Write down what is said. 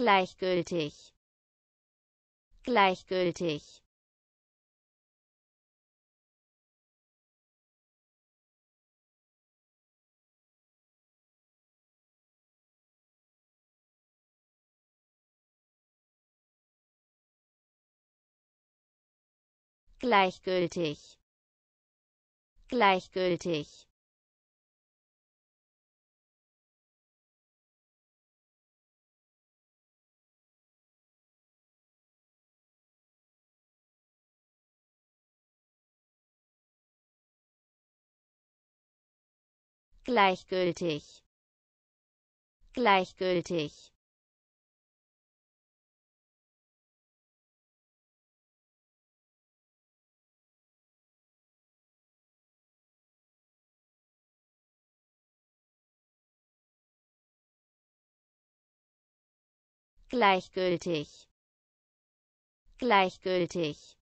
gleichgültig. Gleichgültig. Gleichgültig. Gleichgültig gleichgültig. Gleichgültig. Gleichgültig. Gleichgültig